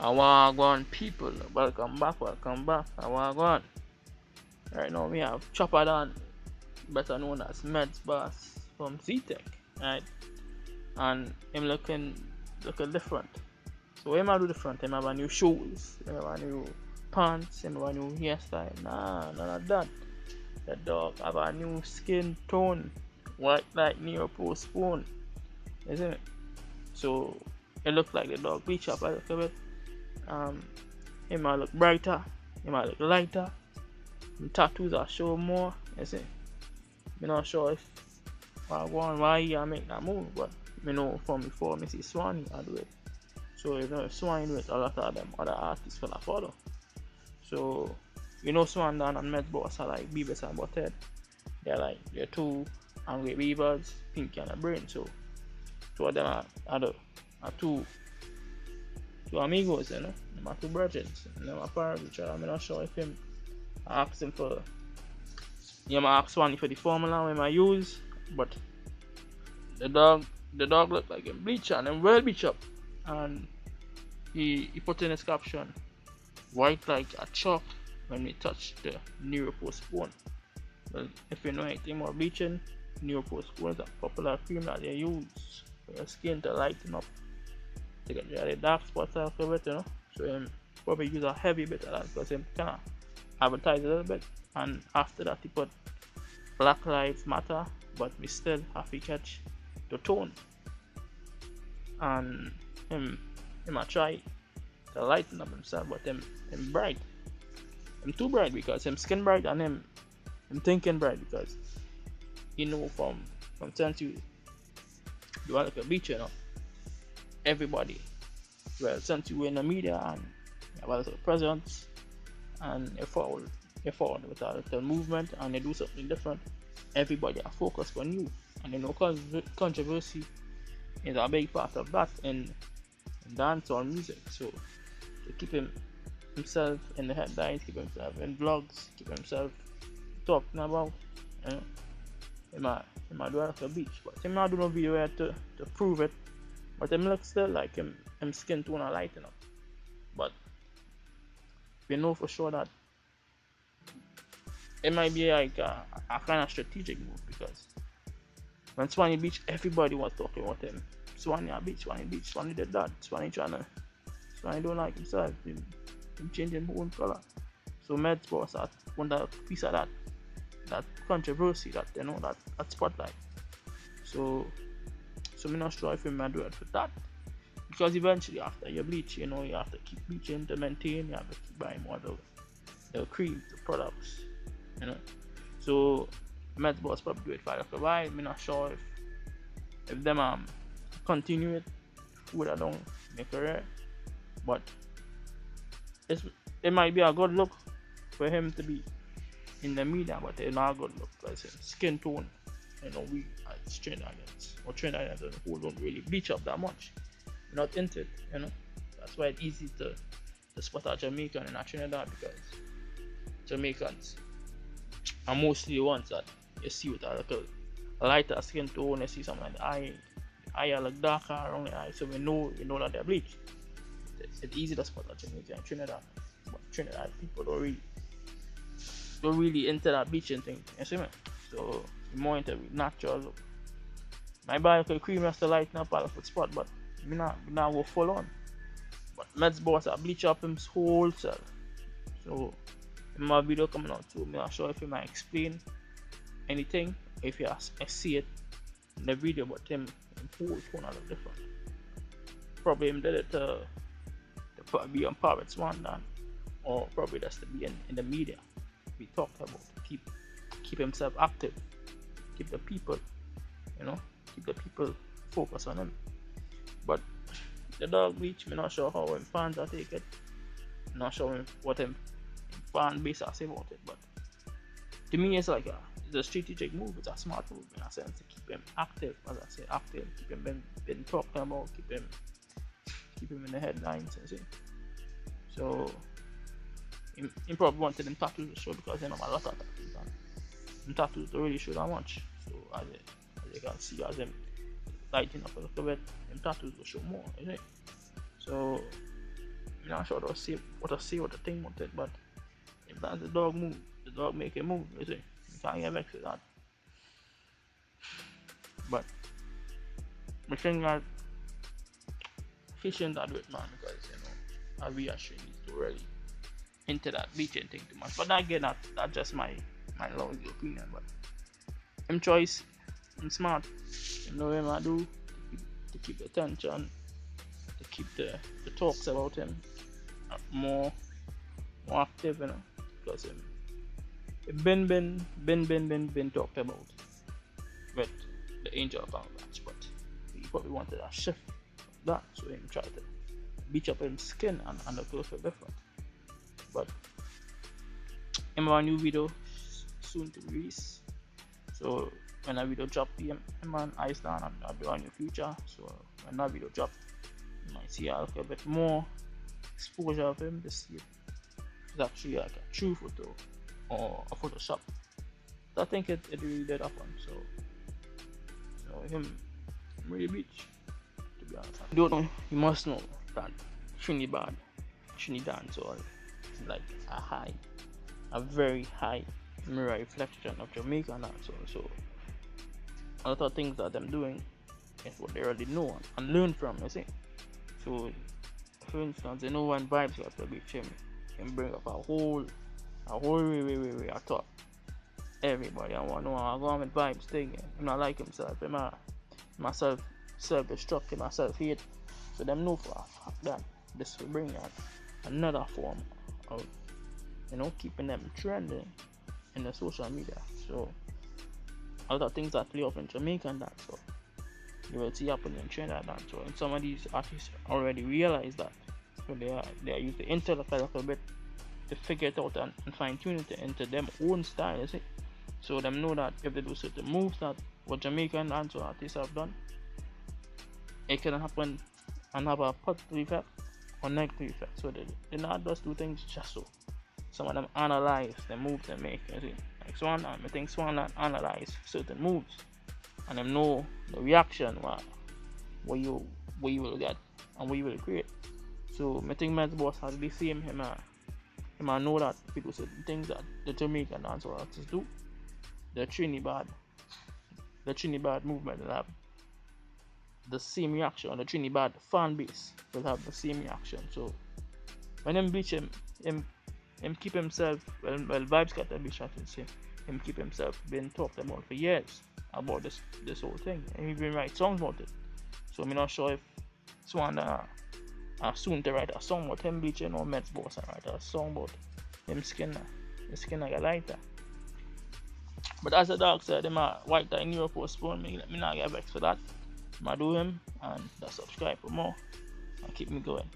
On people. Welcome back, welcome back. On. Right now we have Chopper Dan, better known as Medz Boss from Z-Tech, right? And him looking looking different. So him I do different? Him have a new shoes, him have a new pants, him have a new hairstyle. Nah, none of that. The dog have a new skin tone, white like Neoprosone, isn't it? So it looks like the dog bleach up a little bit um, it might look brighter, it might look lighter. The tattoos are show more. You see, I'm not sure if I want why I make that move, but you know from before me see Swanny I do it. So you know Swanny do it, a lot of them other artists will follow. So you know Swan Dan and Medz Boss are like Beavis and Butthead. They're like they're two angry beavers, Pinky and a brain. So two of them are, are, the, are two two amigos, you know. My two brothers. Them apart each other. I'm not sure if him I asked him for yeah, I asked one for the formula when I use, but the dog the dog looked like a bleach and then well bleach up. And he he put in his caption white like a chalk when we touch the Neoprosone. Well if you know anything more bleaching, Neoprosone is a popular cream that they use for your skin to lighten up to get the dark spots off of it, you know. So um, probably use a heavy bit of that because him kind of advertise a little bit. And after that, he put Black Lives Matter, but we still have to catch the tone. And him, him I try to lighten up himself, but him, him bright. Him too bright because him skin bright and him, him thinking bright because you know from from since you you are like a beach, you know everybody. Well, since you were in the media and you have a presence and you forward, you forward with a little movement and you do something different, everybody are focused on you. And you know, controversy is a big part of that in, dance or music. So to keep him himself in the headlines, keep himself in vlogs, keep himself talking about, you know, he might, he might do it at the beach, but he might do no video to, to prove it but him look still like him him skin tone are lighten up. But we know for sure that it might be like a, a kind of strategic move because when Swanny Beach everybody was talking about him. Swanny Beach, Swanny Beach, Swanny did that, Swanny trying Swanny don't like himself, him, changing own color. So Medz Boss at one that piece of that that controversy that you know that, that spotlight. So so I'm not sure if I'm do it for that. Because eventually after you bleach, you know, you have to keep bleaching to maintain, you have to keep buying more of the cream, the products, you know. So Medz Boss probably do it for a while. I'm not sure if if them um continue it would I don't make career. But it's it might be a good look for him to be in the media, but it's not a good look because his skin tone, you know, as Trinidadians or Trinidadians as a whole don't really bleach up that much. We're not into it, you know. That's why it's easy to, to spot a Jamaican in a Trinidad because Jamaicans are mostly the ones that you see with a little lighter skin tone, you see something like the eye, the eye look darker around the eye, so we know we know that they're bleached. It's, it's easy to spot a Jamaican in Trinidad, but Trinidad people don't really don't really into that bleaching thing, you see me? So more into natural look. My could cream has to lighten up all of its spot, but me not me not go full on. But Medz boss I bleach up his whole self. So in my video coming out too, I'm not sure if he might explain anything if you eh, see it in the video, but him, him whole tone look different. Probably him did it to, to be on par one Dan, or probably just to be in, in the media. We talked about keep keep himself active, keep the people, you know, keep the people focused on him. But the dog beach, me not sure how him fans are take it. Not sure what him fan base are say about it, but to me it's like a it's a strategic move, it's a smart move in a sense to keep him active, as I say, active, keep him been, been talking about, keep him keep him in the headlines and see. So he, probably wanted him tattoos to show because you know a lot of tattoos and tattoos don't really show that much. So as, it, as you can see as them lighting up a little bit, them tattoos will show more, isn't it? So I'm not sure what to see what to say what to think about it, but if that's the dog move, the dog make a move, you see. You can't get vexed with that. But I think that fishing that with man because you know I reassure you to really into that beaching thing too much. But again that that's just my my lousy opinion. But him choice, I'm smart. You know him I do to keep, the attention, to keep the, the talks about him uh, more more active, you know, because him been been been been been been talked about with the Angel Cumberbatch, but he probably wanted a shift that, so him tried to beach up his skin and, and the clothes different. But in my new video soon to release. So when that video drop, him, him on Iceland and I'll be on your future. So when that video drop, you might see a bit more exposure of him to see if it's actually like a true photo or a Photoshop. So I think it, it really did happen. So, so him, really beach. To be honest, you don't know. You must know that Trinidad, Trinidad, so like a high, a very high mirror reflection of Jamaica and. So, so a lot of things that I'm doing is what they already know and learn from. You see. So, for instance, you know when Vybz Kartel beach him, can bring up a whole a whole way, way, way, way. I thought everybody I want to know I go on with Vybz thing. I'm not like himself. I'm a, myself self destructing myself hate. So them know for a fact that this will bring out another form of you know keeping them trending in the social media. So of things that play off in Jamaica and that so you will see happening in Trinidad so and some of these artists already realize that. So they are they are the intellect a little bit to figure it out and, and fine tune it into them own style, you see. So them know that if they do certain moves that what Jamaican and dancehall artists have done, it can happen and have a positive effect or negative effect. So they, they not just do things just so. Some of them analyze the moves they make. You see. Like Swan, I think Swan and analyze certain moves and them know the reaction what, what you what you will get and what you will create. So I think Medz Boss has the same him uh, him I know that people say things that the Jamaican dancehall artists do. The Trinidad the Trinidad movement will have the same reaction. The Trinidad fan base will have the same reaction. So when him bleach him him him keep himself well well Vybz Kartel be I can say him keep himself been talked about for years about this this whole thing and he even write songs about it. So I'm not sure if Swan uh, uh, soon to write a song about him bleaching or Medz boss and write a song about him skin uh, his skin like a lighter. But as the dog said, him a white tie Neoprosone me, let me not get back for that. I do him and subscribe for more and keep me going.